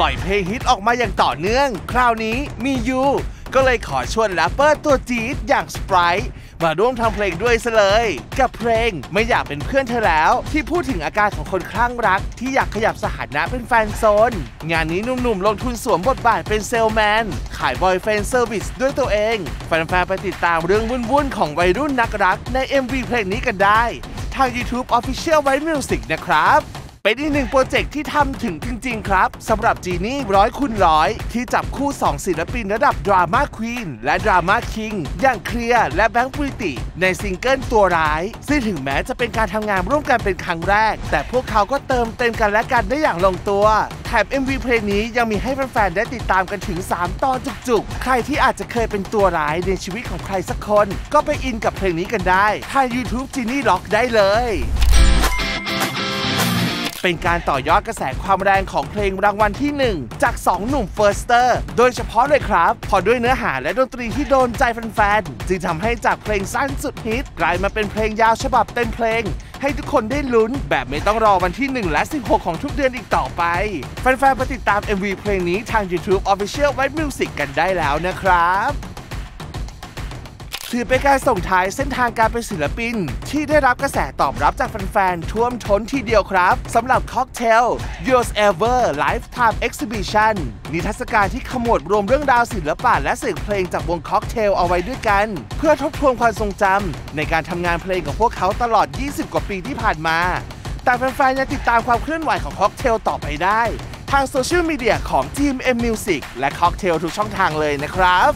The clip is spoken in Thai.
ปล่อยเพลงฮิตออกมาอย่างต่อเนื่อง คราวนี้มียูก็เลยขอชวนแรปเปอร์ตัวจี๊ดอย่างสไปรท์มาร่วมทำเพลงด้วยซะเลย กับเพลงไม่อยากเป็นเพื่อนเธอแล้ว ที่พูดถึงอาการของคนคลั่งรัก ที่อยากขยับสถานะเป็นแฟนโซน งานนี้หนุ่มๆ ลงทุนสวมบทบาทเป็นเซลแมน ขาย boyfriend service ด้วยตัวเอง แฟนๆ ไปติดตามเรื่องวุ่นๆ ของวัยรุ่นนักรักใน MV เพลงนี้กันได้ ทาง YouTube Official White Music นะครับ เป็นอีกหนึ่งโปรเจกต์ที่ทำถึงจริง ๆ ครับสำหรับจีนี่ร้อยคุณร้อย ที่จับคู่ 2 ศิลปินระดับ drama queen และ drama kingอย่างเคลียร์และแบงค์ปริติ ในซิงเกิลตัวร้าย ซึ่งถึงแม้จะเป็นการทำงานร่วมกันเป็นครั้งแรก แต่พวกเขาก็เติมเต็มกันและกันได้อย่างลงตัวแถม MV เพลงนี้ยังมีให้แฟนๆได้ติดตามกันถึง 3 ตอนจุกๆ ใครที่อาจจะเคยเป็นตัวร้ายในชีวิตของใครสักคน ก็ไปอินกับเพลงนี้กันได้ทาง YouTube จีนี่ล็อกได้เลย เป็นการต่อยอดกระแสความแรงของเพลงรางวัลที่ 1 จาก 2 หนุ่มเฟิร์สเตอร์โดยเฉพาะเลยครับ พอด้วยเนื้อหาและดนตรีที่โดนใจแฟนๆ จึงทำให้จากเพลงสั้นสุดฮิตกลายมาเป็นเพลงยาวฉบับเต็มเพลงให้ทุกคนได้ลุ้นแบบไม่ต้องรอวันที่ 1 และ 16 ของทุกเดือนอีกต่อไป แฟนๆไปติดตาม MV เพลงนี้ทาง YouTube Official White Music กันได้แล้วนะครับ ถือเป็นการส่งท้ายเส้นทางการเป็นศิลปิน ที่ได้รับกระแสตอบรับจากแฟนๆท่วมท้นทีเดียวครับสำหรับ Cocktail Yours Ever Lifetime Exhibition นิทรรศการที่ขมวดรวมเรื่องราวศิลปะและเสียงเพลงจากวง Cocktail เอาไว้ด้วยกัน เพื่อทบทวนความทรงจำในการทำงานเพลงของพวกเขาตลอด 20 กว่าปีที่ผ่านมา แต่แฟนๆยังติดตามความเคลื่อนไหวของ Cocktail ต่อไปได้ ทางโซเชียลมีเดียของ GMM Music และ Cocktail ทุกช่องทางเลยนะครับ